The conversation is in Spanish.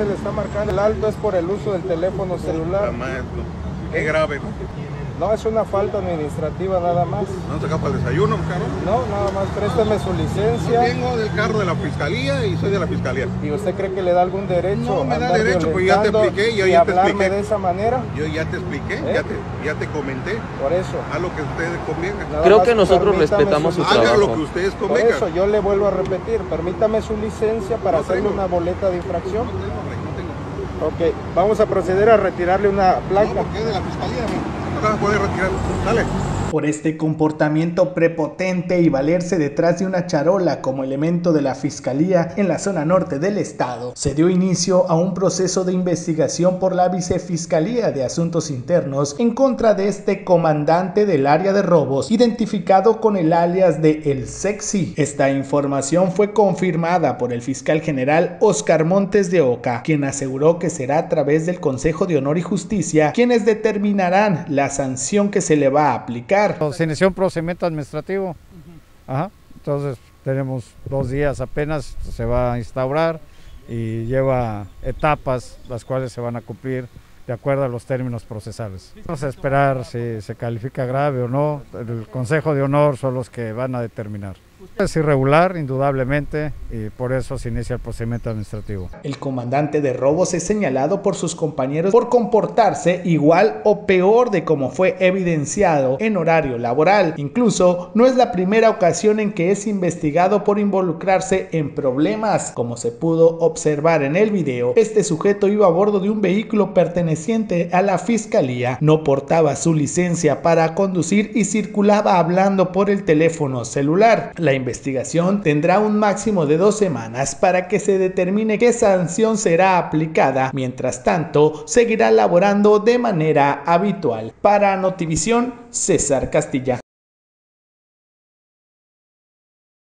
se le está marcando el alto es por el uso del teléfono celular. Maestro, qué grave, ¿no? No, es una falta administrativa nada más. ¿No saca para el desayuno? No, nada más préstame su licencia. Yo vengo del carro de la fiscalía y soy de la fiscalía. ¿Y usted cree que le da algún derecho? No me da derecho, pues ya te expliqué, yo y ya te expliqué. de esa manera? Yo ya te expliqué, ¿Eh? ya, te, ya te comenté. Por eso. A lo que ustedes convenga. Nada Creo que nosotros respetamos su Haga trabajo. lo que ustedes Por eso yo le vuelvo a repetir, permítame su licencia para No hacerle tengo. una boleta de infracción. No Ok, vamos a proceder a retirarle una No, placa. porque es de la fiscalía, no Por este comportamiento prepotente y valerse detrás de una charola como elemento de la Fiscalía en la zona norte del estado, se dio inicio a un proceso de investigación por la Vicefiscalía de Asuntos Internos en contra de este comandante del área de robos, identificado con el alias de El Sexy. Esta información fue confirmada por el fiscal general Oscar Montes de Oca, quien aseguró que será a través del Consejo de Honor y Justicia quienes determinarán la sanción que se le va a aplicar. Se inició un procedimiento administrativo. Ajá. Entonces tenemos dos días apenas, se va a instaurar y lleva etapas las cuales se van a cumplir de acuerdo a los términos procesales. Vamos a esperar si se califica grave o no. El Consejo de Honor son los que van a determinar. Es irregular, indudablemente, y por eso se inicia el procedimiento administrativo. El comandante de robos es señalado por sus compañeros por comportarse igual o peor de como fue evidenciado en horario laboral. Incluso no es la primera ocasión en que es investigado por involucrarse en problemas. Como se pudo observar en el video, este sujeto iba a bordo de un vehículo perteneciente a la fiscalía, no portaba su licencia para conducir y circulaba hablando por el teléfono celular. La investigación tendrá un máximo de dos semanas para que se determine qué sanción será aplicada. Mientras tanto, seguirá laborando de manera habitual. Para Notivisión, César Castilla.